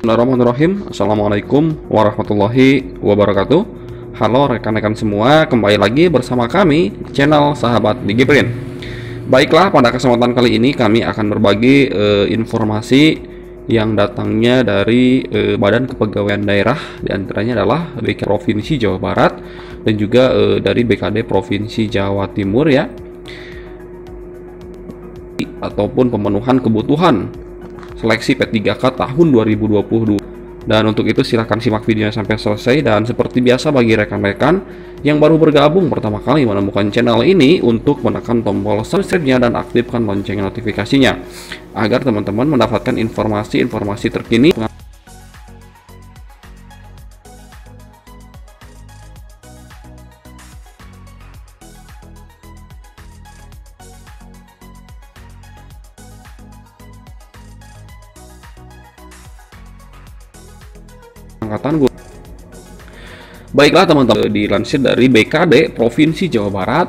Bismillahirrahmanirrahim. Assalamualaikum warahmatullahi wabarakatuh. Halo rekan-rekan semua Kembali lagi bersama kami Channel Sahabat Digiprint Baiklah pada kesempatan kali ini Kami akan berbagi eh, informasi Yang datangnya dari eh, Badan Kepegawaian Daerah Di antaranya adalah BK Provinsi Jawa Barat Dan juga eh, dari BKD Provinsi Jawa Timur ya. Ataupun pemenuhan kebutuhan seleksi P3K tahun 2022. Dan untuk itu silahkan simak videonya sampai selesai dan seperti biasa bagi rekan-rekan yang baru bergabung pertama kali menemukan channel ini untuk menekan tombol subscribe-nya dan aktifkan lonceng notifikasinya agar teman-teman mendapatkan informasi-informasi terkini Baiklah teman-teman, dilansir dari BKD Provinsi Jawa Barat.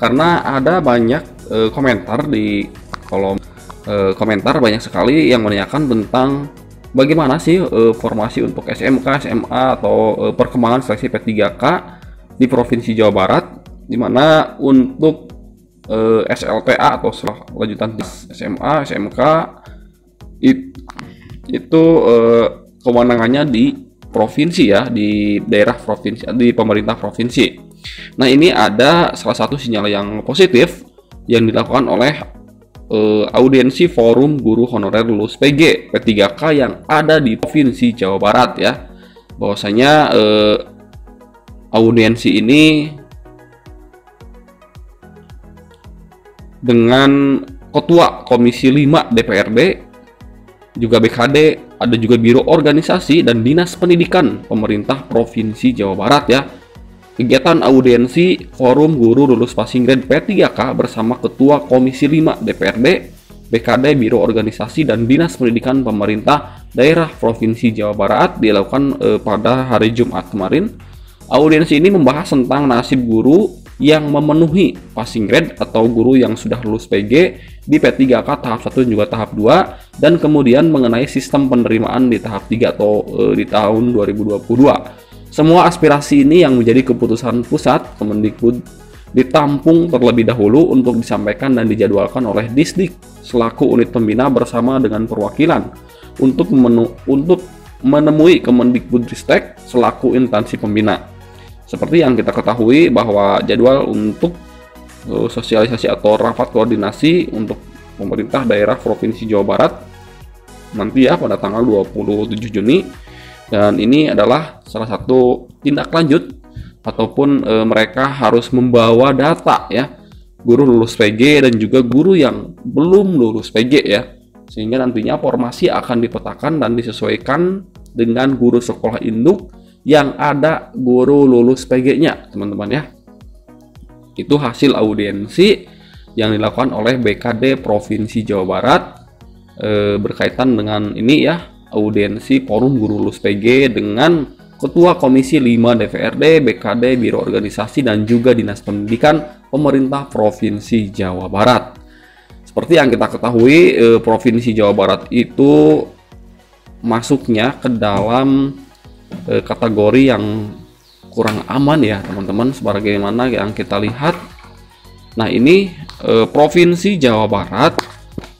Karena ada banyak e, komentar di kolom e, komentar banyak sekali yang menanyakan tentang bagaimana sih e, formasi untuk SMK, SMA atau e, perkembangan seleksi P3K di Provinsi Jawa Barat di mana untuk e, SLTA atau lanjutan SMA, SMK it, itu e, kewenangannya di provinsi ya, di daerah provinsi, di pemerintah provinsi. Nah, ini ada salah satu sinyal yang positif yang dilakukan oleh uh, audiensi Forum Guru Honorer Lulus PG P3K yang ada di Provinsi Jawa Barat ya. Bahwasanya uh, audiensi ini dengan Ketua Komisi 5 DPRD juga BKD, ada juga Biro Organisasi dan Dinas Pendidikan Pemerintah Provinsi Jawa Barat ya. Kegiatan audiensi Forum Guru Lulus Passing Grade P3K bersama Ketua Komisi 5 DPRD, BKD Biro Organisasi dan Dinas Pendidikan Pemerintah Daerah Provinsi Jawa Barat dilakukan eh, pada hari Jumat kemarin. Audiensi ini membahas tentang nasib guru yang memenuhi passing grade atau guru yang sudah lulus PG di P3K tahap 1 dan juga tahap 2 dan kemudian mengenai sistem penerimaan di tahap 3 atau e, di tahun 2022. Semua aspirasi ini yang menjadi keputusan pusat Kemendikbud ditampung terlebih dahulu untuk disampaikan dan dijadwalkan oleh Disdik selaku unit pembina bersama dengan perwakilan untuk menu, untuk menemui Kemendikbudristek selaku instansi pembina. Seperti yang kita ketahui bahwa jadwal untuk Eh, sosialisasi atau rapat koordinasi untuk pemerintah daerah Provinsi Jawa Barat nanti ya pada tanggal 27 Juni. Dan ini adalah salah satu tindak lanjut ataupun e, mereka harus membawa data ya. Guru lulus PG dan juga guru yang belum lulus PG ya. Sehingga nantinya formasi akan dipetakan dan disesuaikan dengan guru sekolah induk yang ada guru lulus PG-nya teman-teman ya. Itu hasil audiensi yang dilakukan oleh BKD Provinsi Jawa Barat e, berkaitan dengan ini ya audiensi Forum Guru Lulus PG dengan Ketua Komisi 5 DPRD, BKD, Biro Organisasi dan juga Dinas Pendidikan Pemerintah Provinsi Jawa Barat. Seperti yang kita ketahui, e, Provinsi Jawa Barat itu masuknya ke dalam e, kategori yang kurang aman ya teman-teman sebagaimana yang kita lihat nah ini e, Provinsi Jawa Barat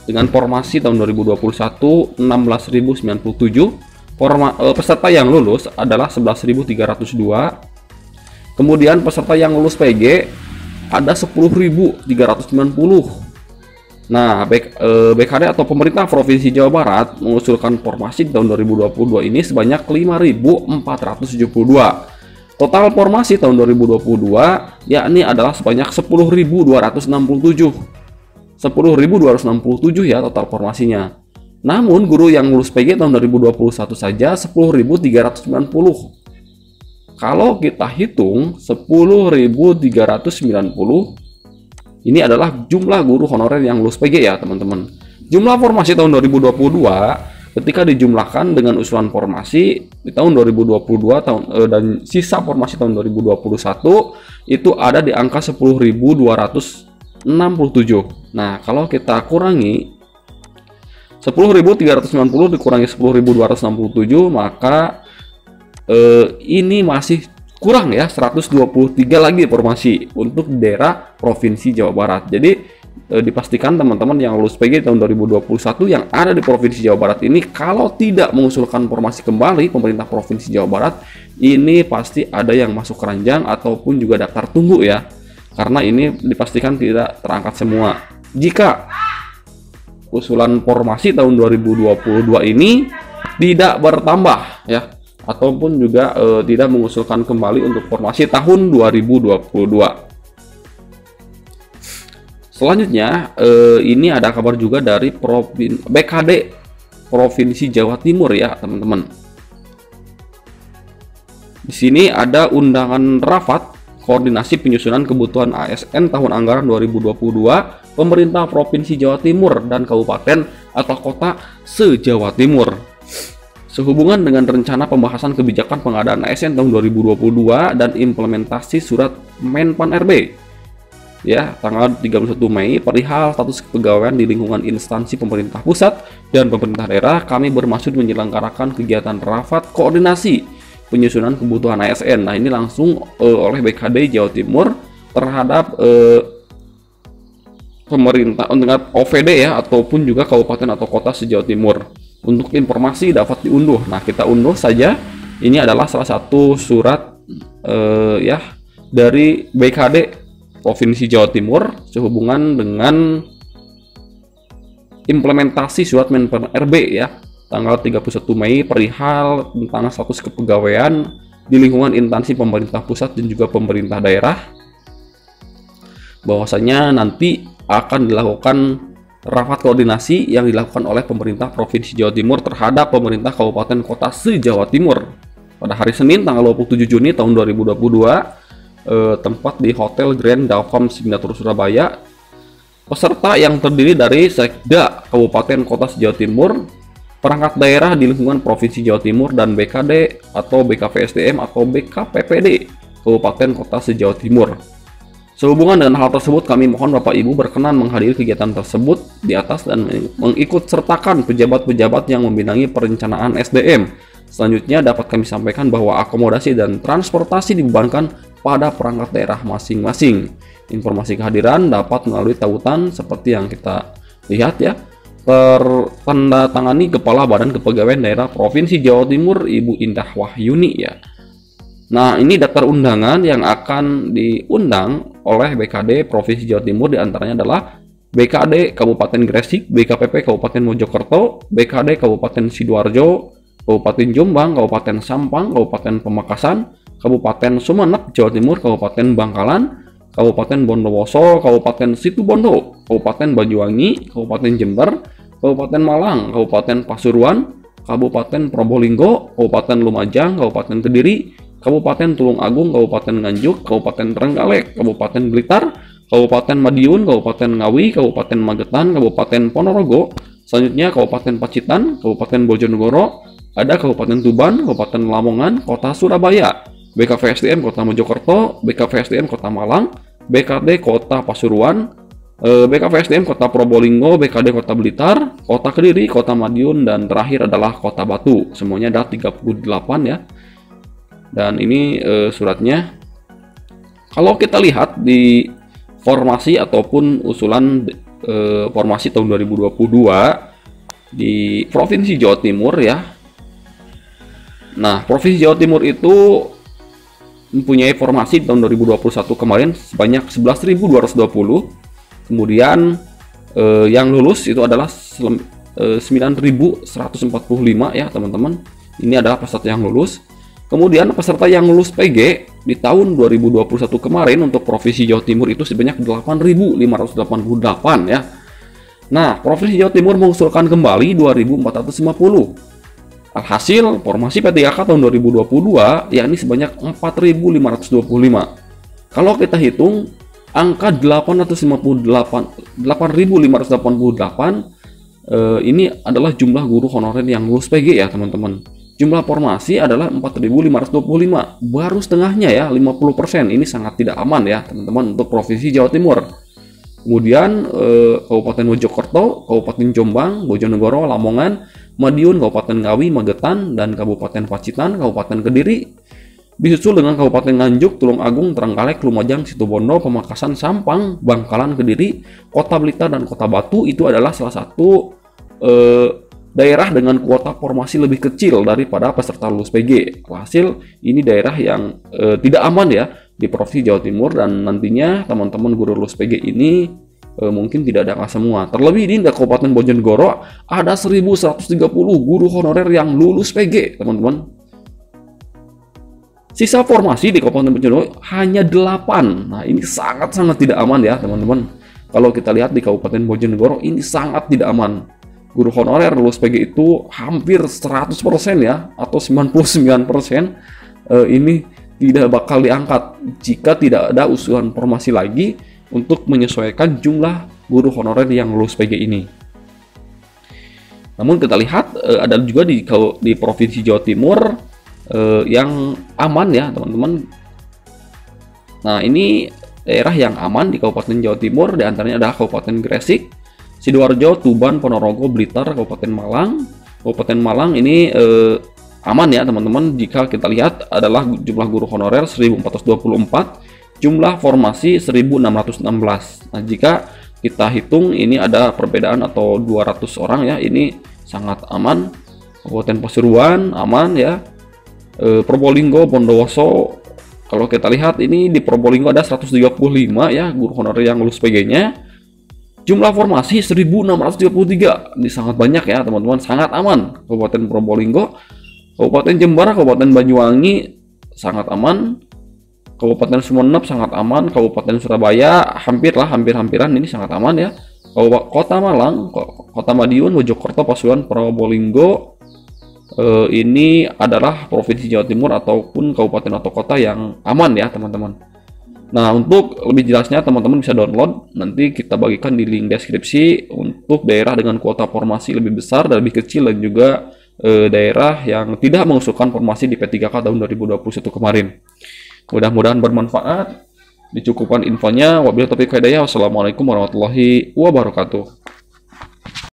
dengan formasi tahun 2021 16.097 forma, e, peserta yang lulus adalah 11.302 kemudian peserta yang lulus PG ada 10.390 Nah, BK, eh, BKD atau pemerintah Provinsi Jawa Barat mengusulkan formasi tahun 2022 ini sebanyak 5.472 Total formasi tahun 2022 yakni adalah sebanyak 10.267. 10.267 ya total formasinya. Namun guru yang lulus PG tahun 2021 saja 10.390. Kalau kita hitung 10.390 ini adalah jumlah guru honorer yang lulus PG ya teman-teman. Jumlah formasi tahun 2022 ketika dijumlahkan dengan usulan formasi di tahun 2022 tahun eh, dan sisa formasi tahun 2021 itu ada di angka 10.267. Nah, kalau kita kurangi 10.390 dikurangi 10.267 maka eh, ini masih kurang ya 123 lagi formasi untuk daerah provinsi Jawa Barat. Jadi dipastikan teman-teman yang lulus PG tahun 2021 yang ada di provinsi Jawa Barat ini kalau tidak mengusulkan formasi kembali pemerintah provinsi Jawa Barat ini pasti ada yang masuk keranjang ataupun juga daftar tunggu ya. Karena ini dipastikan tidak terangkat semua. Jika usulan formasi tahun 2022 ini tidak bertambah ya ataupun juga e, tidak mengusulkan kembali untuk formasi tahun 2022. Selanjutnya e, ini ada kabar juga dari Provin BKD Provinsi Jawa Timur ya teman-teman. Di sini ada undangan rapat koordinasi penyusunan kebutuhan ASN tahun anggaran 2022 pemerintah Provinsi Jawa Timur dan kabupaten atau kota se-Jawa Timur. Sehubungan dengan rencana pembahasan kebijakan pengadaan ASN tahun 2022 dan implementasi surat Menpan RB ya tanggal 31 Mei perihal status kepegawaian di lingkungan instansi pemerintah pusat dan pemerintah daerah kami bermaksud menyelenggarakan kegiatan rapat koordinasi penyusunan kebutuhan ASN. Nah, ini langsung uh, oleh BKD Jawa Timur terhadap uh, pemerintah dengan OVD ya ataupun juga kabupaten atau kota se-Jawa Timur. Untuk informasi dapat diunduh. Nah, kita unduh saja. Ini adalah salah satu surat eh, ya dari BKD Provinsi Jawa Timur sehubungan dengan implementasi surat Menpan RB ya. Tanggal 31 Mei perihal tentang status kepegawaian di lingkungan instansi pemerintah pusat dan juga pemerintah daerah. Bahwasanya nanti akan dilakukan rapat koordinasi yang dilakukan oleh pemerintah Provinsi Jawa Timur terhadap pemerintah Kabupaten Kota se-Jawa Timur. Pada hari Senin tanggal 27 Juni tahun 2022 eh, tempat di Hotel Grand Dalfam Signature Surabaya peserta yang terdiri dari Sekda Kabupaten Kota se-Jawa Timur perangkat daerah di lingkungan Provinsi Jawa Timur dan BKD atau BKPSDM atau BKPPD Kabupaten Kota se-Jawa Timur Sehubungan dengan hal tersebut, kami mohon Bapak Ibu berkenan menghadiri kegiatan tersebut di atas dan mengikut sertakan pejabat-pejabat yang membinangi perencanaan SDM. Selanjutnya dapat kami sampaikan bahwa akomodasi dan transportasi dibebankan pada perangkat daerah masing-masing. Informasi kehadiran dapat melalui tautan seperti yang kita lihat ya. Tertanda tangani Kepala Badan Kepegawaian Daerah Provinsi Jawa Timur Ibu Indah Wahyuni ya. Nah, ini daftar undangan yang akan diundang oleh BKD Provinsi Jawa Timur di antaranya adalah BKD Kabupaten Gresik, BKPP Kabupaten Mojokerto, BKD Kabupaten Sidoarjo, Kabupaten Jombang, Kabupaten Sampang, Kabupaten Pemakasan, Kabupaten Sumeneb, Jawa Timur, Kabupaten Bangkalan, Kabupaten Bondowoso, Kabupaten Situbondo, Kabupaten Banyuwangi, Kabupaten Jember, Kabupaten Malang, Kabupaten Pasuruan, Kabupaten Probolinggo, Kabupaten Lumajang, Kabupaten Kediri, Kabupaten Tulung Agung, Kabupaten Nganjuk, Kabupaten Trenggalek, Kabupaten Blitar, Kabupaten Madiun, Kabupaten Ngawi, Kabupaten Magetan, Kabupaten Ponorogo, selanjutnya Kabupaten Pacitan, Kabupaten Bojonegoro, ada Kabupaten Tuban, Kabupaten Lamongan, Kota Surabaya, BKVSDM Kota Mojokerto, BKVSDM Kota Malang, BKD Kota Pasuruan, eh, BKVSDM Kota Probolinggo, BKD Kota Blitar, Kota Kediri, Kota Madiun, dan terakhir adalah Kota Batu. Semuanya ada 38 ya dan ini uh, suratnya kalau kita lihat di formasi ataupun usulan uh, formasi tahun 2022 di Provinsi Jawa Timur ya nah Provinsi Jawa Timur itu mempunyai formasi tahun 2021 kemarin sebanyak 11.220 kemudian eh, yang lulus itu adalah eh, 9.145 ya teman-teman ini adalah peserta yang lulus Kemudian peserta yang lulus PG di tahun 2021 kemarin untuk Provinsi Jawa Timur itu sebanyak 8.588 ya. Nah, Provinsi Jawa Timur mengusulkan kembali 2.450. Alhasil, formasi P3K tahun 2022 yakni sebanyak 4.525. Kalau kita hitung, angka 858 8.588 eh, ini adalah jumlah guru honorer yang lulus PG ya, teman-teman. Jumlah formasi adalah 4.525, baru setengahnya ya, 50%. Ini sangat tidak aman ya, teman-teman untuk Provinsi Jawa Timur. Kemudian eh, Kabupaten Mojokerto, Kabupaten Jombang, Bojonegoro, Lamongan, Madiun, Kabupaten Ngawi, Magetan, dan Kabupaten Pacitan, Kabupaten Kediri, disusul dengan Kabupaten Nganjuk, Tulung Agung, Trenggalek, Lumajang, Situbondo, Pamekasan, Sampang, Bangkalan, Kediri, Kota Blitar, dan Kota Batu itu adalah salah satu eh, daerah dengan kuota formasi lebih kecil daripada peserta lulus PG. Hasil ini daerah yang eh, tidak aman ya di Provinsi Jawa Timur dan nantinya teman-teman guru lulus PG ini e, mungkin tidak ada semua. Terlebih di Kabupaten Bojonegoro ada 1130 guru honorer yang lulus PG, teman-teman. Sisa formasi di Kabupaten Bojonegoro hanya 8. Nah, ini sangat-sangat tidak aman ya, teman-teman. Kalau kita lihat di Kabupaten Bojonegoro ini sangat tidak aman. Guru honorer lulus PG itu hampir 100% ya atau 99% eh, ini tidak bakal diangkat jika tidak ada usulan formasi lagi untuk menyesuaikan jumlah guru honorer yang lulus PG ini. Namun kita lihat eh, ada juga di di provinsi Jawa Timur eh, yang aman ya teman-teman. Nah ini daerah yang aman di Kabupaten Jawa Timur di antaranya adalah Kabupaten Gresik, Sidoarjo, Tuban, Ponorogo, Blitar, Kabupaten Malang. Kabupaten Malang ini eh, aman ya teman-teman. Jika kita lihat adalah jumlah guru honorer 1424 jumlah formasi 1616 nah jika kita hitung ini ada perbedaan atau 200 orang ya. Ini sangat aman. Kabupaten Pasuruan aman ya. E, Probolinggo Bondowoso kalau kita lihat ini di Probolinggo ada 135 ya guru honorer yang lulus PG nya jumlah formasi 1633 ini sangat banyak ya teman-teman. Sangat aman Kabupaten Probolinggo Kabupaten Jember, Kabupaten Banyuwangi sangat aman. Kabupaten Sumeneb sangat aman. Kabupaten Surabaya hampir lah, hampir-hampiran ini sangat aman ya. Kota Malang, Kota Madiun, Mojokerto, Pasuruan, Probolinggo eh, ini adalah provinsi Jawa Timur ataupun kabupaten atau kota yang aman ya teman-teman. Nah untuk lebih jelasnya teman-teman bisa download nanti kita bagikan di link deskripsi untuk daerah dengan kuota formasi lebih besar dan lebih kecil dan juga eh, daerah yang tidak mengusulkan formasi di P3K tahun 2021 kemarin. Mudah-mudahan bermanfaat. Dicukupkan infonya. Wabillahi taufiq hidayah. Wassalamualaikum warahmatullahi wabarakatuh.